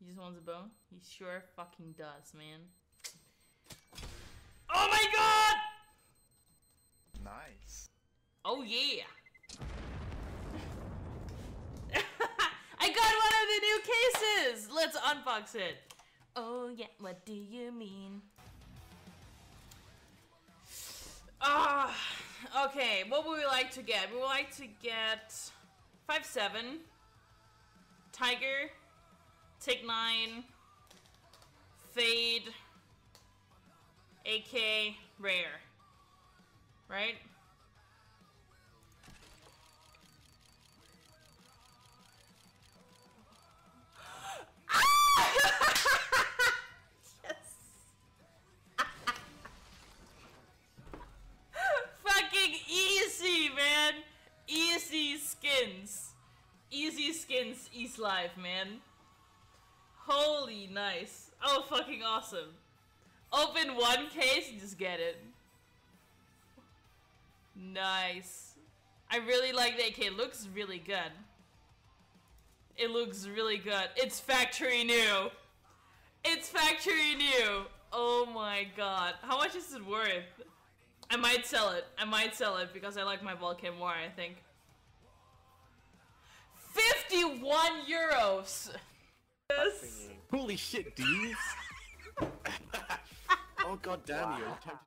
He just wants a bone? He sure fucking does, man. Oh my god! Nice. Oh yeah! I got one of the new cases! Let's unbox it. Oh yeah, what do you mean? Ah, okay, what would we like to get? We would like to get 5-7, Tiger, Tec-9, Fade, AK, Rare. Right? Fucking easy, man. Easy skins. Easy skins, East Life, man. Holy nice. Oh, fucking awesome. Open one case and just get it. Nice. I really like the AK. It looks really good. It looks really good. It's factory new. It's factory new. Oh my god. How much is it worth? I might sell it. I might sell it because I like my Vulcan more, I think. 51 euros! Yes. Holy shit, dudes! oh god damn you. I'm tempted